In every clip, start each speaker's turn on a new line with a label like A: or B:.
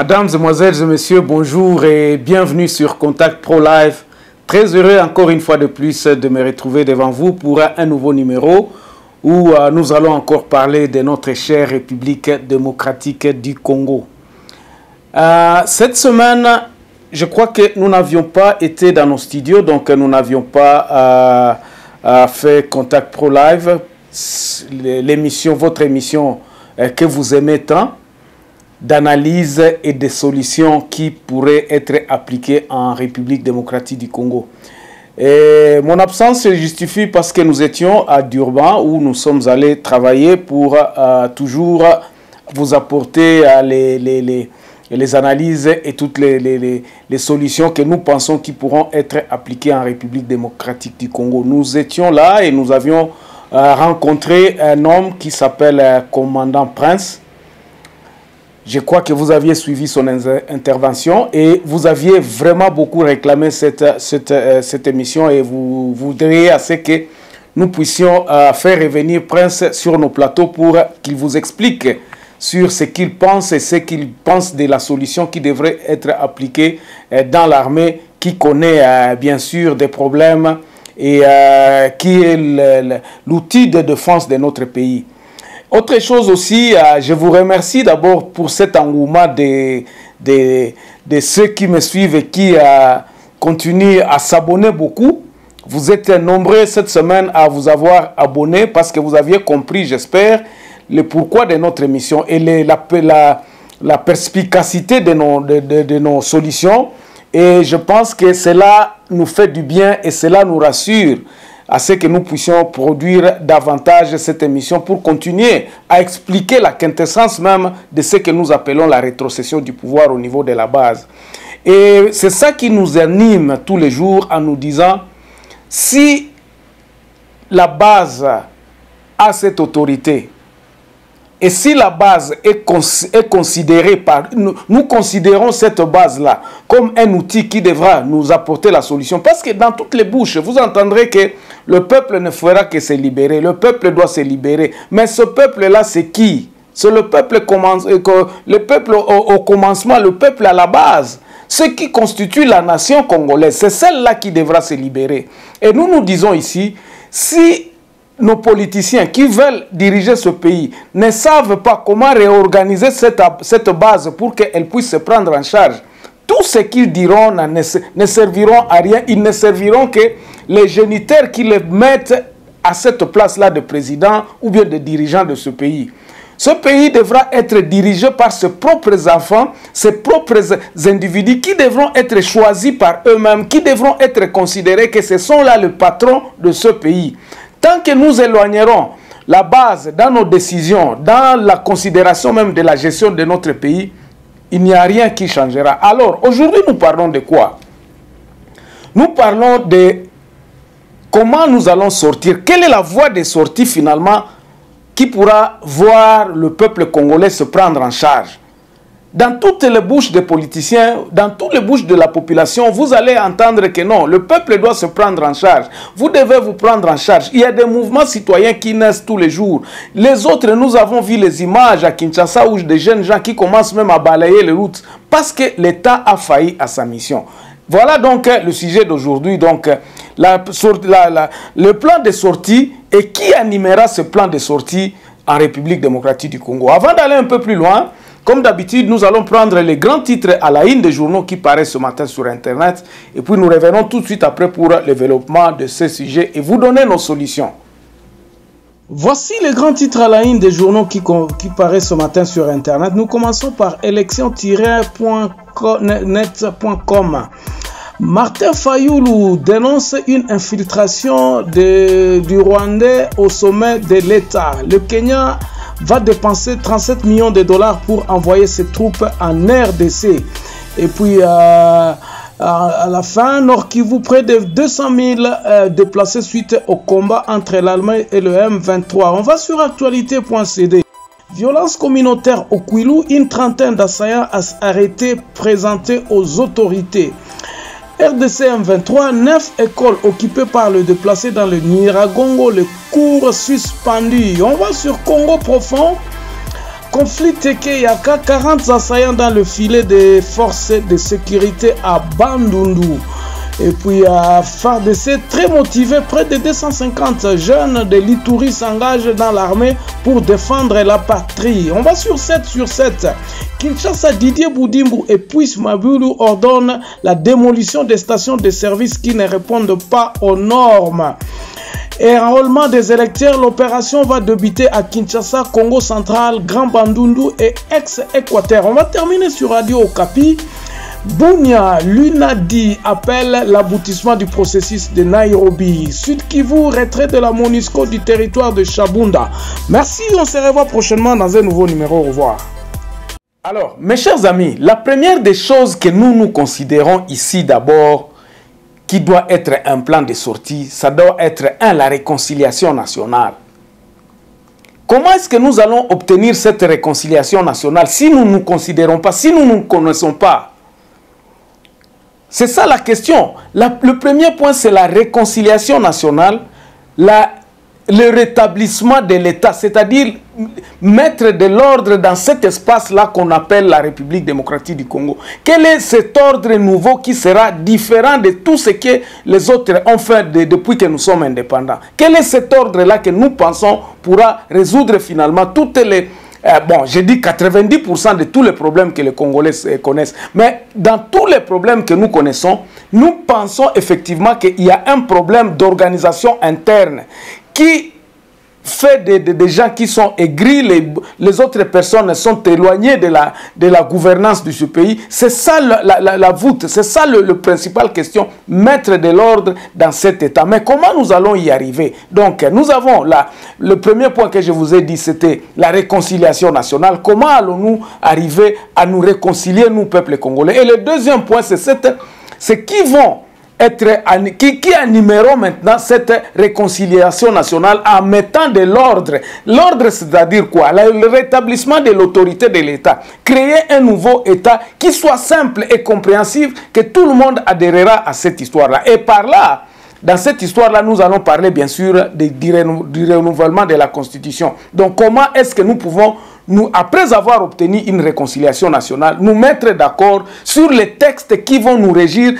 A: Mesdames, Mesdemoiselles et Messieurs, bonjour et bienvenue sur Contact Pro Live. Très heureux encore une fois de plus de me retrouver devant vous pour un nouveau numéro où euh, nous allons encore parler de notre chère République démocratique du Congo. Euh, cette semaine, je crois que nous n'avions pas été dans nos studios, donc nous n'avions pas euh, fait Contact Pro Live, votre émission que vous aimez tant d'analyse et de solutions qui pourraient être appliquées en République démocratique du Congo. Mon absence se justifie parce que nous étions à Durban où nous sommes allés travailler pour euh, toujours vous apporter euh, les, les, les, les, analyses et toutes les, solutions que nous pensons qui pourront être appliquées en République démocratique du Congo. Nous étions là et nous avions euh, rencontré un homme qui s'appelle Commandant Prince je crois que vous aviez suivi son intervention et vous aviez vraiment beaucoup réclamé cette, cette, euh, cette émission et vous, voudriez assez que nous puissions euh, faire revenir Prince sur nos plateaux pour qu'il vous explique sur ce qu'il pense et ce qu'il pense de la solution qui devrait être appliquée euh, dans l'armée qui connaît bien sûr des problèmes et qui est l'outil de défense de notre pays. Autre chose aussi, euh, je vous remercie d'abord pour cet engouement de, de, de, ceux qui me suivent et qui euh, continuent à s'abonner beaucoup. Vous êtes nombreux cette semaine à vous avoir abonné parce que vous aviez compris, j'espère, le pourquoi de notre émission et la, la, la, perspicacité de nos, de, de, de nos solutions. Et je pense que cela nous fait du bien et cela nous rassure à ce que nous puissions produire davantage cette émission pour continuer à expliquer la quintessence même de ce que nous appelons la rétrocession du pouvoir au niveau de la base. Et c'est ça qui nous anime tous les jours en nous disant, si la base a cette autorité, et si la base est, considérée par... Nous, nous considérons cette base-là comme un outil qui devra nous apporter la solution. Parce que dans toutes les bouches, vous entendrez que le peuple ne fera que se libérer. Le peuple doit se libérer. Mais ce peuple-là, c'est qui? C'est le peuple, euh, au, au, commencement, le peuple à la base. Ce qui constitue la nation congolaise, c'est celle-là qui devra se libérer. Et nous nous disons ici, si nos politiciens qui veulent diriger ce pays ne savent pas comment réorganiser cette, base pour qu'elle puisse se prendre en charge, tout ce qu'ils diront ne, ne, serviront à rien. Ils ne serviront que les géniteurs qui les mettent à cette place-là de président ou bien de dirigeant de ce pays. Ce pays devra être dirigé par ses propres enfants, ses propres individus qui devront être choisis par eux-mêmes, qui devront être considérés que ce sont là le patron de ce pays. Tant que nous éloignerons la base dans nos décisions, dans la considération même de la gestion de notre pays, il n'y a rien qui changera. Alors, aujourd'hui, nous parlons de quoi? Nous parlons de comment nous allons sortir. Quelle est la voie de sortie finalement qui pourra voir le peuple congolais se prendre en charge? Dans toutes les bouches des politiciens, dans toutes les bouches de la population, vous allez entendre que non, le peuple doit se prendre en charge. Vous devez vous prendre en charge. Il y a des mouvements citoyens qui naissent tous les jours. Les autres, nous avons vu les images à Kinshasa où des jeunes gens qui commencent même à balayer les routes parce que l'État a failli à sa mission. Voilà donc le sujet d'aujourd'hui. Donc, la, le plan de sortie et qui animera ce plan de sortie en République démocratique du Congo? Avant d'aller un peu plus loin, comme d'habitude, nous allons prendre les grands titres à la une des journaux qui paraissent ce matin sur Internet. Et puis nous revenons tout de suite après pour le développement de ce sujet et vous donner nos solutions. Voici les grands titres à la une des journaux qui, qui paraissent ce matin sur Internet. Nous commençons par élection-net.com. Martin Fayoulou dénonce une infiltration du Rwandais au sommet de l'État. Le Kenya va dépenser 37 millions de dollars pour envoyer ses troupes en RDC. Et puis, euh, à la fin, Nord Kivu, près de 200 000 euh, déplacés suite au combat entre l'Allemagne et le M23. On va sur actualité.cd. Violence communautaire au Kwilu, une trentaine d'assaillants arrêtés présentés aux autorités. RDC M23, 9 écoles occupées par le déplacé dans le Niragongo, le cours suspendu. On va sur Congo profond. conflit Tekeyaka, 40 assaillants dans le filet des forces de sécurité à Bandundu. Et puis à FARDC, très motivé, près de 250 jeunes de l'Itourie s'engagent dans l'armée pour défendre la patrie. On va sur 7 sur 7. Kinshasa, Didier Boudimbu et Puis Mabulu ordonnent la démolition des stations de service qui ne répondent pas aux normes. Enrôlement des électeurs, l'opération va débuter à Kinshasa, Congo central, Grand Bandundu et ex-Équateur. On va terminer sur Radio Okapi. Bunia, l'UNADI appelle l'aboutissement du processus de Nairobi. Sud Kivu, retrait de la MONUSCO du territoire de Chabunda. Merci, on se revoit prochainement dans un nouveau numéro. Au revoir. Alors, mes chers amis, la première des choses que nous nous considérons ici d'abord, qui doit être un plan de sortie, ça doit être, un, la réconciliation nationale. Comment est-ce que nous allons obtenir cette réconciliation nationale si nous ne nous considérons pas, si nous ne nous connaissons pas? C'est ça la question. le premier point, c'est la réconciliation nationale, le rétablissement de l'État, c'est-à-dire mettre de l'ordre dans cet espace-là qu'on appelle la République démocratique du Congo. Quel est cet ordre nouveau qui sera différent de tout ce que les autres ont fait depuis que nous sommes indépendants? Quel est cet ordre-là que nous pensons pourra résoudre finalement toutes les euh, bon, j'ai dit 90% de tous les problèmes que les Congolais connaissent. Mais dans tous les problèmes que nous connaissons, nous pensons effectivement qu'il y a un problème d'organisation interne qui fait des, gens qui sont aigris, les, les, autres personnes sont éloignées de la, de la gouvernance de ce pays. C'est ça la, la, voûte, c'est ça le, le principal question, mettre de l'ordre dans cet état. Mais comment nous allons y arriver? Donc, nous avons là, le premier point que je vous ai dit, c'était la réconciliation nationale. Comment allons-nous arriver à nous réconcilier, nous, peuple congolais? Et le deuxième point, c'est qui vont être, qui, qui animeront maintenant cette réconciliation nationale en mettant de l'ordre. L'ordre, c'est-à-dire quoi? Le rétablissement de l'autorité de l'État. Créer un nouveau État qui soit simple et compréhensif, que tout le monde adhérera à cette histoire-là. Et par là, dans cette histoire-là, nous allons parler bien sûr du renouvellement de la Constitution. Donc comment est-ce que nous pouvons nous, après avoir obtenu une réconciliation nationale, nous mettre d'accord sur les textes qui vont nous régir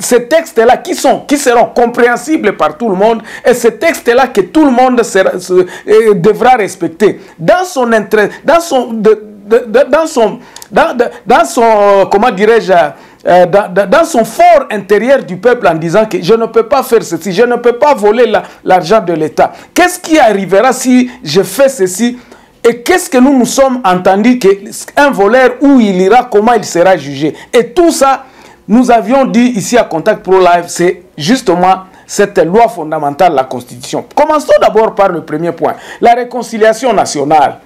A: ces textes-là qui, sont, qui seront compréhensibles par tout le monde et ces textes-là que tout le monde euh, devra respecter. Dans son dans son, dans son, dans, son euh, comment dirais-je, euh, dans, son fort intérieur du peuple en disant que je ne peux pas faire ceci, je ne peux pas voler l'argent de l'État. Qu'est-ce qui arrivera si je fais ceci? Et qu'est-ce que nous nous sommes entendus qu'un voleur, où il ira, comment il sera jugé? Et tout ça, nous avions dit ici à Contact Pro Live, c'est justement cette loi fondamentale, la Constitution. Commençons d'abord par le premier point, la réconciliation nationale.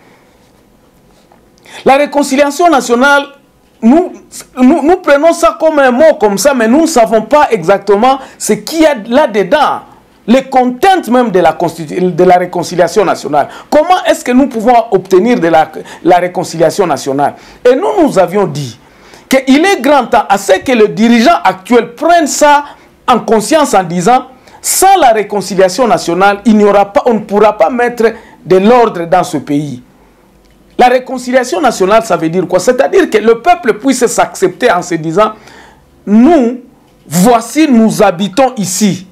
A: La réconciliation nationale, nous, prenons ça comme un mot comme ça, mais nous ne savons pas exactement ce qu'il y a là-dedans. Les contentes même de la, de la réconciliation nationale. Comment est-ce que nous pouvons obtenir de la réconciliation nationale? Et nous, nous avions dit qu'il est grand temps à ce que le dirigeant actuel prenne ça en conscience en disant sans la réconciliation nationale, il aura pas, on ne pourra pas mettre de l'ordre dans ce pays. La réconciliation nationale, ça veut dire quoi? C'est-à-dire que le peuple puisse s'accepter en se disant, nous, voici, nous habitons ici.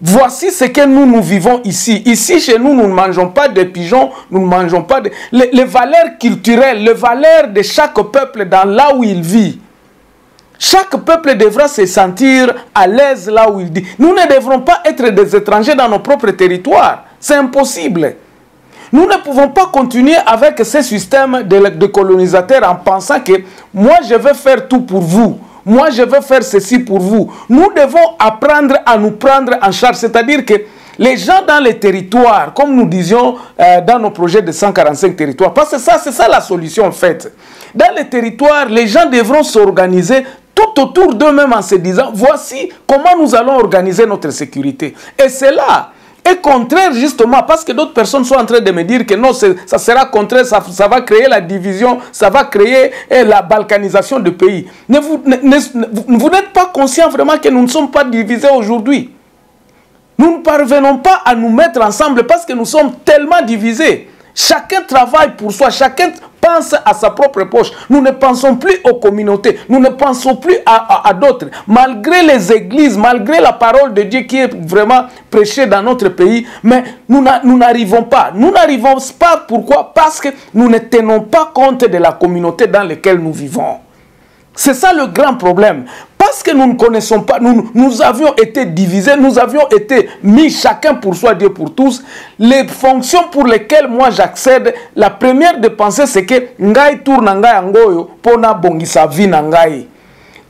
A: Voici ce que nous, nous vivons ici. Ici, chez nous, nous ne mangeons pas de pigeons, nous ne mangeons pas de... Les, valeurs culturelles, les valeurs de chaque peuple dans là où il vit. Chaque peuple devra se sentir à l'aise là où il vit. Nous ne devrons pas être des étrangers dans nos propres territoires. C'est impossible. Nous ne pouvons pas continuer avec ce système de, de colonisateurs en pensant que moi, je vais faire tout pour vous moi je veux faire ceci pour vous. Nous devons apprendre à nous prendre en charge, c'est-à-dire que les gens dans les territoires, comme nous disions euh, dans nos projets de 145 territoires, parce que ça, c'est ça la solution en fait. Dans les territoires, les gens devront s'organiser tout autour d'eux-mêmes en se disant, voici comment nous allons organiser notre sécurité. Et c'est là est contraire justement parce que d'autres personnes sont en train de me dire que non, ça sera contraire, ça, va créer la division, ça va créer eh, la balkanisation du pays. Ne vous, vous n'êtes pas conscient vraiment que nous ne sommes pas divisés aujourd'hui. Nous ne parvenons pas à nous mettre ensemble parce que nous sommes tellement divisés. Chacun travaille pour soi, chacun pense à sa propre poche. Nous ne pensons plus aux communautés, nous ne pensons plus à, d'autres. Malgré les églises, malgré la parole de Dieu qui est vraiment prêchée dans notre pays, mais nous n'arrivons pas. Nous n'arrivons pas pourquoi? Parce que nous ne tenons pas compte de la communauté dans laquelle nous vivons. C'est ça le grand problème. Parce que nous ne connaissons pas, nous, nous avions été divisés, nous avions été mis chacun pour soi, Dieu pour tous. Les fonctions pour lesquelles moi j'accède, la première de penser c'est que ngai tourne ngai angoyo pona bongisa vie ngai.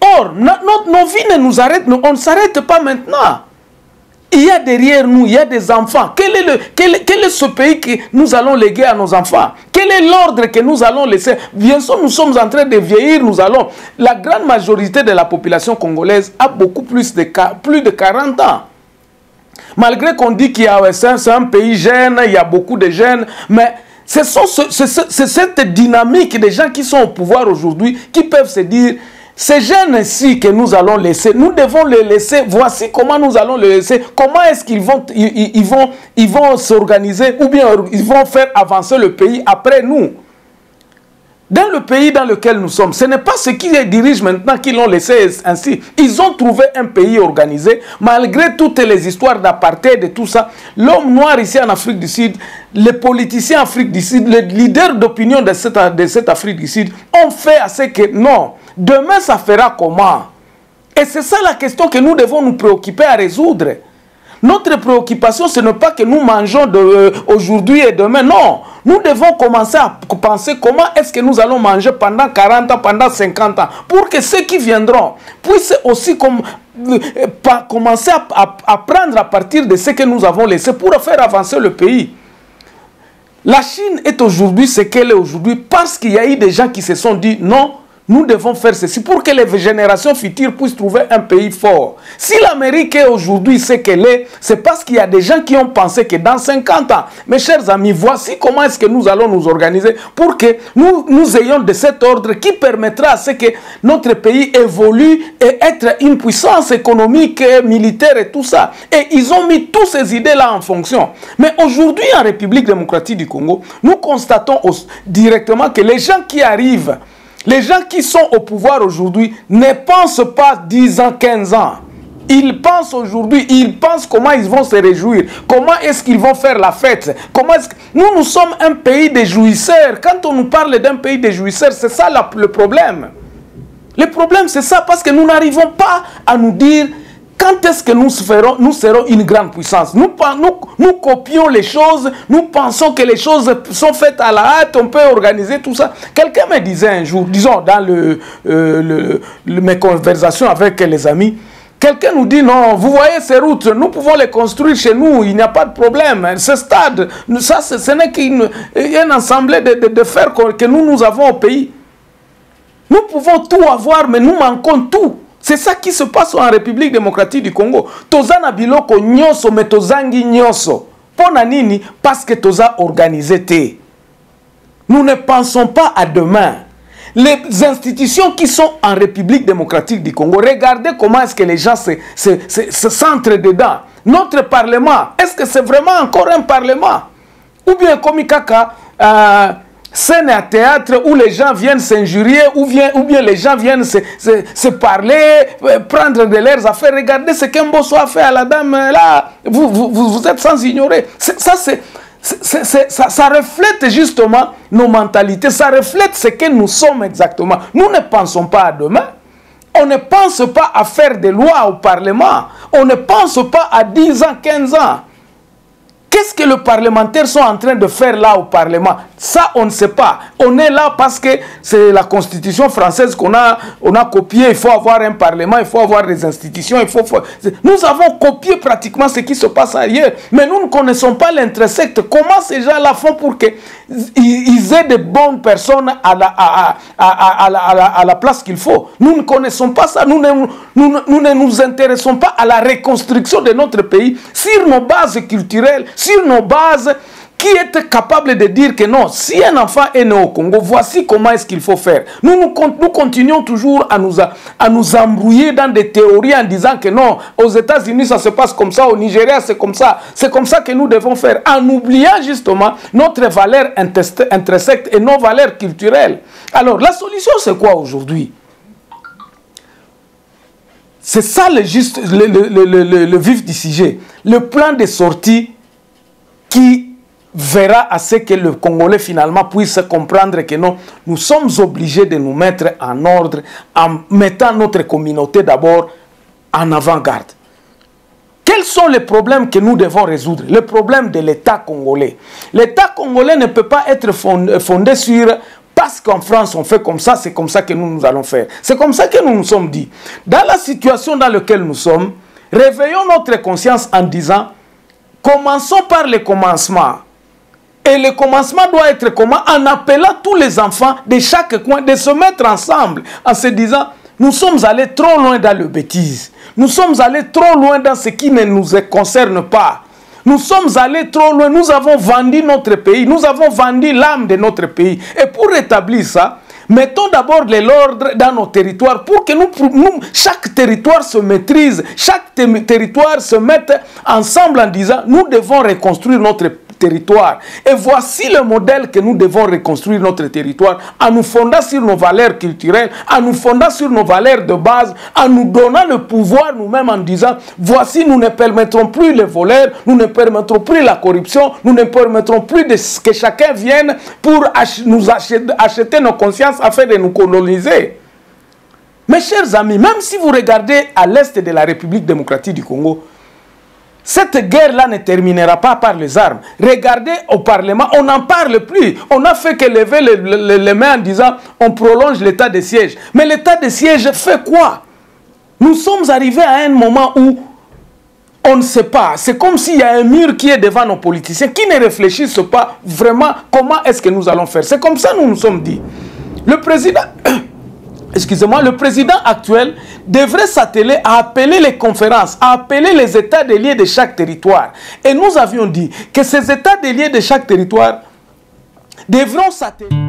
A: Or, nos vies ne nous arrêtent, on ne s'arrête pas maintenant. Il y a derrière nous, il y a des enfants. Quel est, le, quel, est ce pays que nous allons léguer à nos enfants? Quel est l'ordre que nous allons laisser? Bien sûr, nous sommes en train de vieillir, nous allons... La grande majorité de la population congolaise a beaucoup plus de, plus de 40 ans. Malgré qu'on dit qu'il y a c'est un pays jeune, il y a beaucoup de jeunes, mais c'est cette dynamique des gens qui sont au pouvoir aujourd'hui qui peuvent se dire ces jeunes-ci que nous allons laisser, nous devons les laisser. Voici comment nous allons les laisser. Comment est-ce qu'ils vont, ils, vont, ils vont s'organiser ou bien ils vont faire avancer le pays après nous? Dans le pays dans lequel nous sommes, ce n'est pas ceux qui les dirigent maintenant qui l'ont laissé ainsi. Ils ont trouvé un pays organisé, malgré toutes les histoires d'apartheid et tout ça. L'homme noir ici en Afrique du Sud, les politiciens en Afrique du Sud, les leaders d'opinion de cette, de cette Afrique du Sud ont fait assez que non, Demain, ça fera comment? Et c'est ça la question que nous devons nous préoccuper à résoudre. Notre préoccupation, ce n'est pas que nous mangeons euh, aujourd'hui et demain. Non, nous devons commencer à penser comment est-ce que nous allons manger pendant 40 ans, pendant 50 ans, pour que ceux qui viendront puissent aussi euh, commencer à, à prendre à partir de ce que nous avons laissé pour faire avancer le pays. La Chine est aujourd'hui ce qu'elle est aujourd'hui parce qu'il y a eu des gens qui se sont dit non, nous devons faire ceci pour que les générations futures puissent trouver un pays fort. Si l'Amérique est aujourd'hui ce qu'elle est, c'est parce qu'il y a des gens qui ont pensé que dans 50 ans, mes chers amis, voici comment est-ce que nous allons nous organiser pour que nous, nous ayons de cet ordre qui permettra à ce que notre pays évolue et être une puissance économique, militaire et tout ça. Et ils ont mis toutes ces idées-là en fonction. Mais aujourd'hui, en République démocratique du Congo, nous constatons directement que les gens qui arrivent les gens qui sont au pouvoir aujourd'hui ne pensent pas 10 ans, 15 ans. Ils pensent aujourd'hui, ils pensent comment ils vont se réjouir, comment est-ce qu'ils vont faire la fête? Comment est Nous, nous sommes un pays de jouisseurs. Quand on nous parle d'un pays de jouisseurs, c'est ça le problème. Le problème, c'est ça, parce que nous n'arrivons pas à nous dire quand est-ce que nous serons, une grande puissance? Nous, nous, copions les choses, nous pensons que les choses sont faites à la hâte, on peut organiser tout ça. Quelqu'un me disait un jour, disons dans euh, mes conversations avec les amis, Quelqu'un nous dit non, vous voyez ces routes, nous pouvons les construire chez nous, il n'y a pas de problème. Ce stade, ça, ce n'est qu'un ensemble de, de, que nous, nous avons au pays. Nous pouvons tout avoir, mais nous manquons tout. C'est ça qui se passe en République démocratique du Congo. Toza na biloko nyonso mais tozangi nyonso. Pona nini? Parce que toza organisé. Nous ne pensons pas à demain. Les institutions qui sont en République démocratique du Congo, regardez comment est-ce que les gens se, se centrent dedans. Notre parlement, est-ce que c'est vraiment encore un parlement? Ou bien comme Kaka, euh, scène à théâtre où les gens viennent s'injurier, ou bien, ou bien les gens viennent se, parler, euh, prendre de leurs affaires. Regardez ce qu'un bosso a fait à la dame euh, là. Vous, êtes sans ignorer. Ça, c'est. Ça, reflète justement nos mentalités, ça reflète ce que nous sommes exactement. Nous ne pensons pas à demain, on ne pense pas à faire des lois au Parlement, on ne pense pas à 10 ans, 15 ans. Qu'est-ce que les parlementaires sont en train de faire là au Parlement? Ça, on ne sait pas. On est là parce que c'est la constitution française qu'on a, a copiée. Il faut avoir un Parlement, il faut avoir des institutions. Il faut, Nous avons copié pratiquement ce qui se passe ailleurs. Mais nous ne connaissons pas l'intersecte. Comment ces gens-là font pour qu'ils aient de bonnes personnes à la, à, à, à, la, place qu'il faut? Nous ne connaissons pas ça. Nous ne nous intéressons pas à la reconstruction de notre pays sur nos bases culturelles sur nos bases qui est capable de dire que non, si un enfant est né au Congo, voici comment est-ce qu'il faut faire. Nous, continuons toujours à nous, à nous embrouiller dans des théories en disant que non, aux États-Unis ça se passe comme ça, au Nigeria c'est comme ça. C'est comme ça que nous devons faire, en oubliant justement notre valeur intrinsèque et nos valeurs culturelles. Alors, la solution c'est quoi aujourd'hui? C'est ça le, juste, le, le, vif du sujet. Le plan de sortie qui verra à ce que le Congolais finalement puisse comprendre que non, nous sommes obligés de nous mettre en ordre en mettant notre communauté d'abord en avant-garde. Quels sont les problèmes que nous devons résoudre? Le problème de l'État congolais. L'État congolais ne peut pas être fondé sur parce qu'en France on fait comme ça, c'est comme ça que nous nous allons faire. C'est comme ça que nous nous sommes dit. Dans la situation dans laquelle nous sommes, réveillons notre conscience en disant, commençons par le commencement. Et le commencement doit être comment? En appelant tous les enfants de chaque coin de se mettre ensemble en se disant nous sommes allés trop loin dans le bêtise. Nous sommes allés trop loin dans ce qui ne nous concerne pas. Nous sommes allés trop loin. Nous avons vendu notre pays. Nous avons vendu l'âme de notre pays. Et pour rétablir ça, mettons d'abord l'ordre dans nos territoires pour que nous, chaque territoire se maîtrise, chaque territoire se mette ensemble en disant nous devons reconstruire notre territoire. Et voici le modèle que nous devons reconstruire notre territoire en nous fondant sur nos valeurs culturelles, en nous fondant sur nos valeurs de base, en nous donnant le pouvoir nous-mêmes en disant, voici, nous ne permettrons plus les voleurs, nous ne permettrons plus la corruption, nous ne permettrons plus que chacun vienne pour nous acheter, acheter nos consciences afin de nous coloniser. Mes chers amis, même si vous regardez à l'est de la République démocratique du Congo, cette guerre-là ne terminera pas par les armes. Regardez au Parlement, on n'en parle plus. On n'a fait que lever les, mains en disant on prolonge l'état de siège. Mais l'état de siège fait quoi? Nous sommes arrivés à un moment où on ne sait pas. C'est comme s'il y a un mur qui est devant nos politiciens qui ne réfléchissent pas vraiment comment est-ce que nous allons faire. C'est comme ça que nous nous sommes dit. Le président excusez-moi, le président actuel devrait s'atteler à appeler les conférences, à appeler les états déliés de chaque territoire. Et nous avions dit que ces états déliés de chaque territoire devront s'atteler.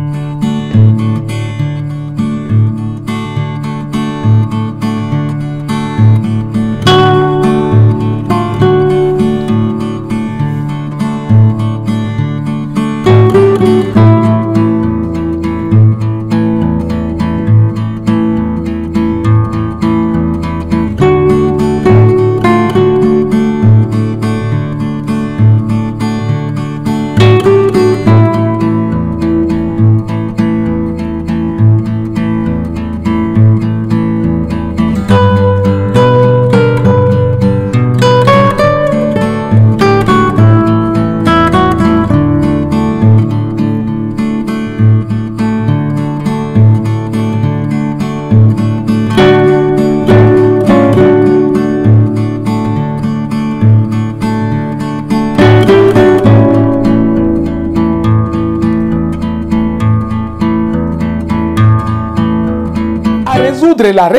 A: La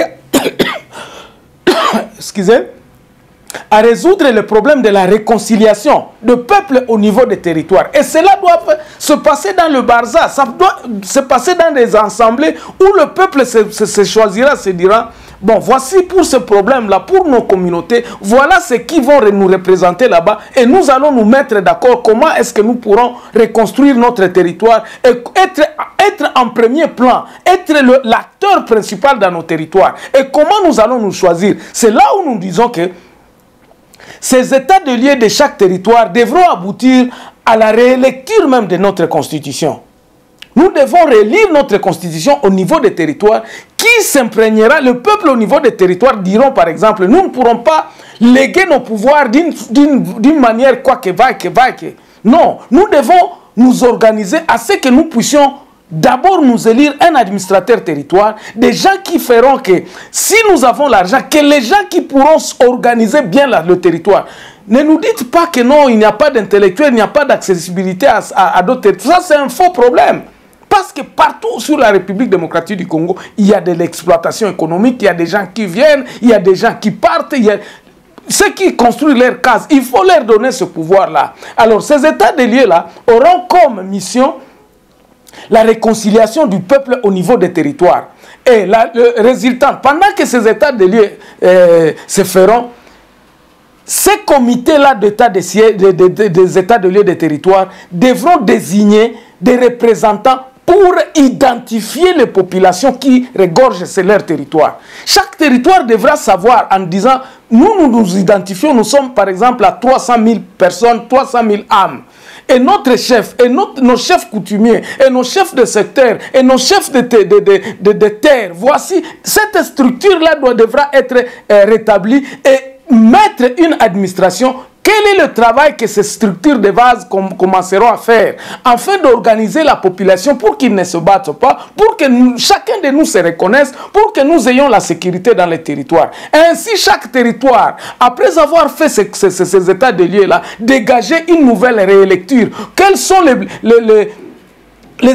A: Excusez à résoudre le problème de la réconciliation de peuple au niveau des territoires. Et cela doit se passer dans le Barza, ça doit se passer dans des assemblées où le peuple se choisira, se dira, Bon, voici pour ce problème-là, pour nos communautés, voilà ce qui vont nous représenter là-bas et nous allons nous mettre d'accord comment est-ce que nous pourrons reconstruire notre territoire et être, être en premier plan, être l'acteur principal dans nos territoires. Et comment nous allons nous choisir? C'est là où nous disons que ces états de lieu de chaque territoire devront aboutir à la rélecture même de notre constitution. Nous devons relire notre constitution au niveau des territoires qui s'imprégnera, le peuple au niveau des territoires diront par exemple, nous ne pourrons pas léguer nos pouvoirs d'une manière quoi que va, que va, que. Non, nous devons nous organiser à ce que nous puissions d'abord nous élire un administrateur territoire, des gens qui feront que si nous avons l'argent, que les gens qui pourront organiser bien le territoire. Ne nous dites pas que non, il n'y a pas d'intellectuel, il n'y a pas d'accessibilité à, à d'autres territoires. Ça, c'est un faux problème. Parce que partout sur la République démocratique du Congo, il y a de l'exploitation économique, il y a des gens qui viennent, il y a des gens qui partent. ceux qui construisent leurs cases, il faut leur donner ce pouvoir-là. Alors, ces états de lieux-là auront comme mission la réconciliation du peuple au niveau des territoires. Et le résultat, pendant que ces états de lieux euh, se feront, ces comités-là d'état des états de lieux des territoires devront désigner des représentants pour identifier les populations qui regorgent sur leur territoire. Chaque territoire devra savoir en disant, nous, nous nous identifions, nous sommes par exemple à 300 000 personnes, 300 000 âmes. Et notre chef, et nos chefs coutumiers, et nos chefs de secteur, et nos chefs de, de, terre, voici, cette structure-là devra être euh, rétablie et mettre une administration quel est le travail que ces structures de base commenceront à faire afin d'organiser la population pour qu'ils ne se battent pas, pour que chacun de nous se reconnaisse, pour que nous ayons la sécurité dans les territoires? Ainsi, chaque territoire, après avoir fait ces, états de lieux-là, dégager une nouvelle réélecture. Quels sont les les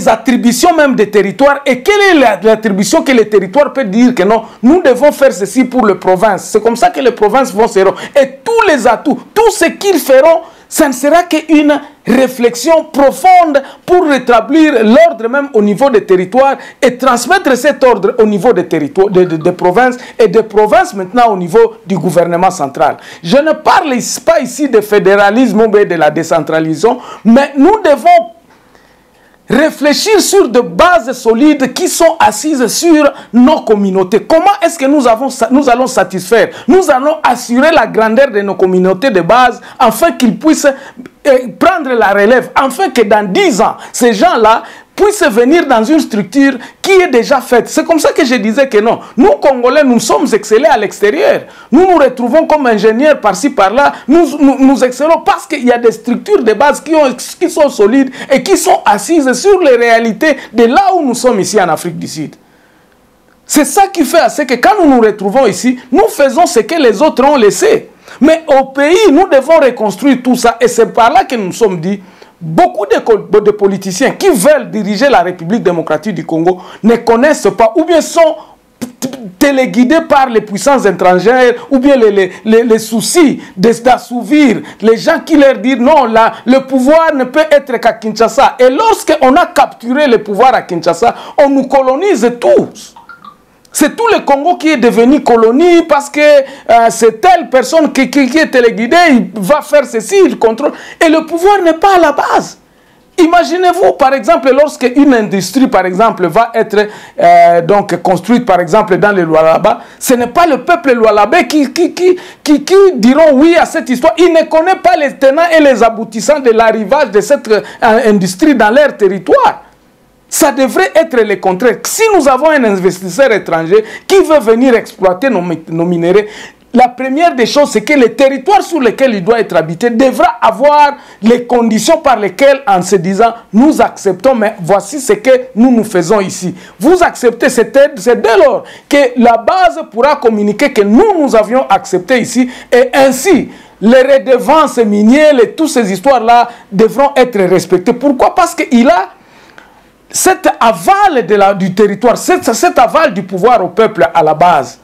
A: attributions même des territoires et quelle est l'attribution que les territoires peuvent dire que non, nous devons faire ceci pour les provinces. C'est comme ça que les provinces vont se rendre. Et tous les atouts, tout ce qu'ils feront, ça ne sera qu'une réflexion profonde pour rétablir l'ordre même au niveau des territoires et transmettre cet ordre au niveau des territoires, des provinces et des provinces maintenant au niveau du gouvernement central. Je ne parle pas ici de fédéralisme ou de la décentralisation, mais nous devons réfléchir sur de bases solides qui sont assises sur nos communautés. Comment est-ce que nous, avons, nous allons satisfaire? Nous allons assurer la grandeur de nos communautés de base afin qu'ils puissent euh, prendre la relève, afin que dans 10 ans, ces gens-là puisse venir dans une structure qui est déjà faite. C'est comme ça que je disais que non. Nous, Congolais, nous sommes excellés à l'extérieur. Nous nous retrouvons comme ingénieurs par-ci, par-là. Nous, nous, excellons parce qu'il y a des structures de base qui, ont, qui sont solides et qui sont assises sur les réalités de là où nous sommes ici en Afrique du Sud. C'est ça qui fait assez que quand nous nous retrouvons ici, nous faisons ce que les autres ont laissé. Mais au pays, nous devons reconstruire tout ça. Et c'est par là que nous sommes dit, beaucoup de, politiciens qui veulent diriger la République démocratique du Congo ne connaissent pas ou bien sont téléguidés par les puissances étrangères ou bien les, soucis d'assouvir les gens qui leur disent non, là, le pouvoir ne peut être qu'à Kinshasa. Et lorsqu'on a capturé le pouvoir à Kinshasa, on nous colonise tous. C'est tout le Congo qui est devenu colonie parce que euh, c'est telle personne qui, qui, est téléguidée, il va faire ceci, il contrôle. Et le pouvoir n'est pas à la base. Imaginez-vous, par exemple, lorsque une industrie, par exemple, va être euh, donc construite, par exemple, dans le Lualaba, ce n'est pas le peuple Lualabé qui, qui, qui, qui, qui diront oui à cette histoire. Il ne connaît pas les tenants et les aboutissants de l'arrivage de cette euh, industrie dans leur territoire. Ça devrait être le contraire. Si nous avons un investisseur étranger qui veut venir exploiter nos, nos minéraux, la première des choses, c'est que le territoire sur lequel il doit être habité devra avoir les conditions par lesquelles, en se disant, nous acceptons, mais voici ce que nous nous faisons ici. Vous acceptez, c'est dès lors que la base pourra communiquer que nous, nous avions accepté ici, et ainsi, les redevances minières, et toutes ces histoires-là devront être respectées. Pourquoi? Parce qu'il a cet aval de la, du territoire, cet, cet aval du pouvoir au peuple à la base.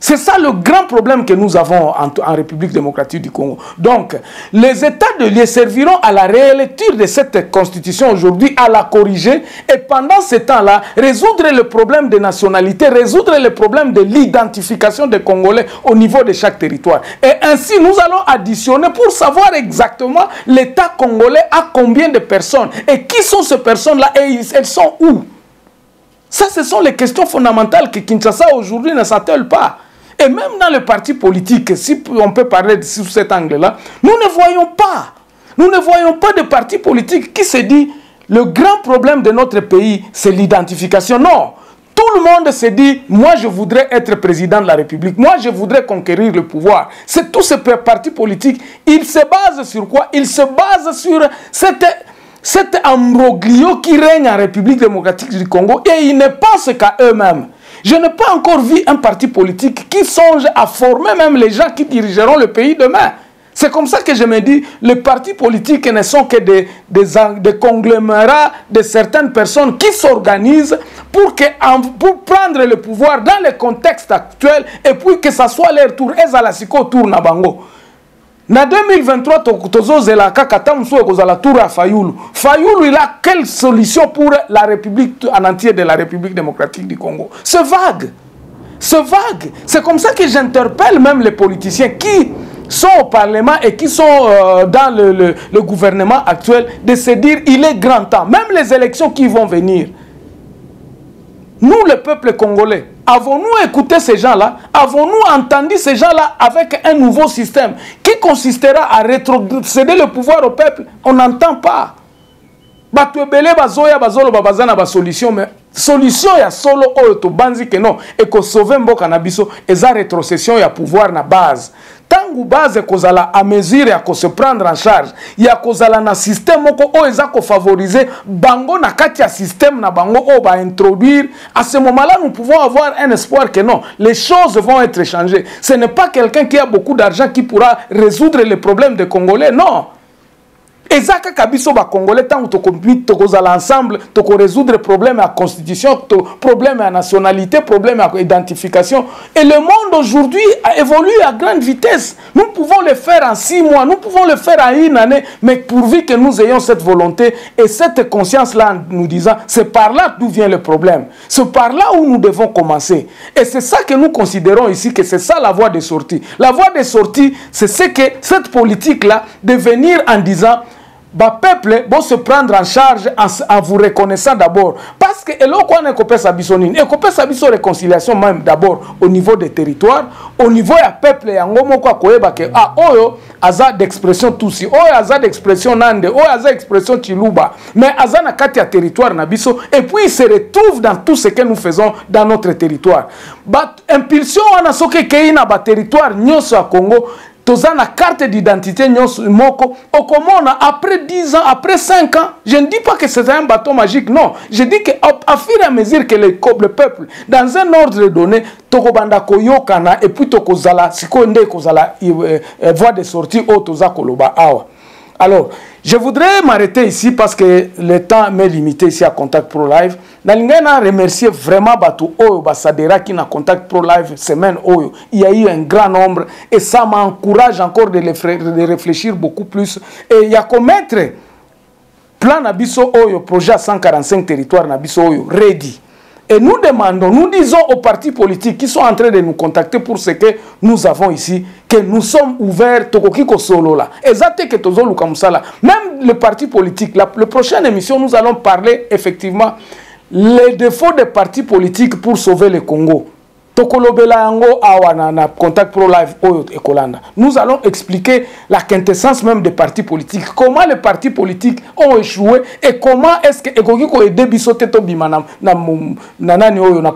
A: C'est ça le grand problème que nous avons en, République démocratique du Congo. Donc, les États de lieu serviront à la réélecture de cette constitution aujourd'hui, à la corriger et pendant ce temps-là, résoudre le problème de nationalité, résoudre le problème de l'identification des Congolais au niveau de chaque territoire. Et ainsi, nous allons additionner pour savoir exactement l'État congolais a combien de personnes et qui sont ces personnes-là et elles sont où. Ça, ce sont les questions fondamentales que Kinshasa aujourd'hui ne s'attelle pas. Et même dans le parti politique, si on peut parler sous cet angle-là, nous ne voyons pas, nous ne voyons pas de parti politique qui se dit le grand problème de notre pays, c'est l'identification. Non, tout le monde se dit, moi je voudrais être président de la République, moi je voudrais conquérir le pouvoir. C'est tout ce parti politique. Il se base sur quoi? Il se base sur cet ambroglio qui règne en République démocratique du Congo et ils ne pensent qu'à eux-mêmes. Je n'ai pas encore vu un parti politique qui songe à former même les gens qui dirigeront le pays demain. C'est comme ça que je me dis, les partis politiques ne sont que des, conglomérats de certaines personnes qui s'organisent pour, prendre le pouvoir dans le contexte actuel et puis que ça soit leur tour. Et ça la tour na bango. Na 2023 tozozela kaka il a quelle solution pour la république en entier de la république démocratique du congo? C'est vague c'est vague c'est comme ça que j'interpelle même les politiciens qui sont au Parlement et qui sont euh, dans le, le, gouvernement actuel de se dire il est grand temps. Même les élections qui vont venir. Nous, le peuple congolais, avons-nous écouté ces gens-là? Avons-nous entendu ces gens-là avec un nouveau système qui consistera à rétrocéder le pouvoir au peuple? On n'entend pas. bato ebele bazoya bazoloba baza na basolution mais solution ya solo oyo tobanzi ke non ekosauve mboka na biso eza rétrocession ya pouvoir na base ntango base ekozala a mesure ya kose prendre en charge ya kozala na système moko oyo eza kofavorize bango na kati ya système na bango oyo baintroduire à ce moment là nous pouvons avoir un espoir que non les choses vont être changées. Ce n'est pas quelqu'un qui a beaucoup d'argent qui pourra résoudre les problèmes des congolais non eza kaka biso bacongolais ntango tokozala ensemble tokorésoudre problème ya constitution to, problème ya nationalité problème ya identification. Et le monde aujourd'hui a évolué à grande vitesse. Nous pouvons le faire en six mois nous pouvons le faire en une année mais pourvu que nous ayons cette volonté et cette conscience là en nous disant c'est par là d'où vient le problème. C'est par là où nous devons commencer. Et c'est ça que nous considérons ici que c'est ça la voie de sortie la voie de sortie c'est ce que cette politique là de venir en disant bapeuple bo se prendre en charge en, en vous reconnaissant d'abord. Parce que eloko wana ekopesa biso nini? Ekopesa biso réconciliation même d'abord au niveau des territoires au niveau ya peuple yango moko akoyeba ke ah oyo aza d'expression tusi oyo aza d'expression nande oyo aza expression chiluba. Mais aza na kati ya territoire na biso et puis il se retrouve dans tout ce que nous faisons dans notre territoire. Ba impulsion wana soki ekei na baterritoire nyonso ya congo toza na carte d'identité nyonso moko. Okomona après 10 ans après 5 ans je ne dis pas que c'est un bâton magique non. Je dis que à fur et à mesure que le, le peuple dans un ordre donné tokobanda koyokana et puis tokozala sikoyo nde ekozala euh, euh, voie de sortie oyo toza koloba awa alors je voudrais m'arrêter ici parce que le temps m'est limité ici à Contact Pro Live. Nalinga na remercier vraiment Batou Oyo Basadera qui na Contact Pro Live semaine Oyo. Il y a eu un grand nombre et ça m'encourage encore de, de réfléchir beaucoup plus. Et il y a commettre plan Nabiso Oyo, projet à 145 territoires Nabiso Oyo, ready. Et nous demandons, nous disons aux partis politiques qui sont en train de nous contacter pour ce que nous avons ici, que nous sommes ouverts, tokokiko solo là. Même le parti politique, la, la prochaine émission, nous allons parler effectivement les défauts des partis politiques pour sauver le Congo. Tokolobela yango awa na, contact pro live oyo ekolanda. Nous allons expliquer la quintessence même des partis politiques. Comment les partis politiques ont échoué et comment est ce que ekoki koede biso te tobima na, na, oyo na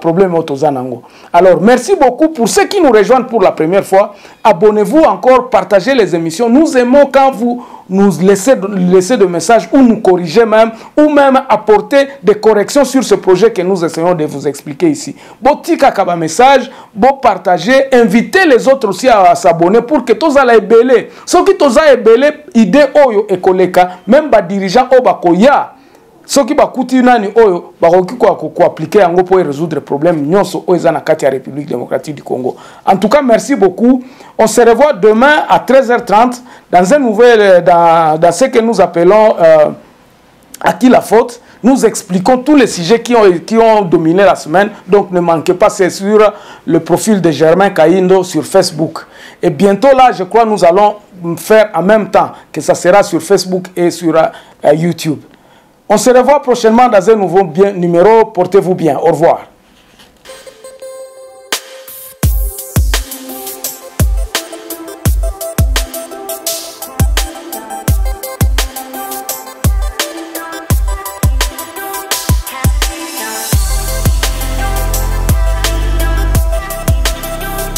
A: alors merci beaucoup pour ceux qui nous rejoignent pour la première fois. Abonnez-vous encore partagez les émissions. Nous aimons quand vous nous laisser, laisser des messages ou nous corriger même, ou même apporter des corrections sur ce projet que nous essayons de vous expliquer ici. Botika kaba message, bon partager, inviter les autres aussi à, s'abonner pour que tous allez belé. Ce qui tous allez belé, idée oyo ekoleka, même ba dirigeant obakoya. Soki bakuti nani oyo bakoki koaplike yango mpo résoudre problème nyonso oyo eza na république démocratique du congo en tout cas merci beaucoup on se revoit demain à 13h30 dans un nouvel dans, dans ce que nous appelons euh, à qui la faute nous expliquons tous les sujets qui ont, dominé la semaine. Donc ne manquez pas, c'est sur le profil de Germain Kaindo sur Facebook. Et bientôt là, je crois, nous allons faire en même temps que ça sera sur Facebook et sur euh, YouTube. On se revoit prochainement dans un nouveau numéro. Portez-vous bien. Au revoir.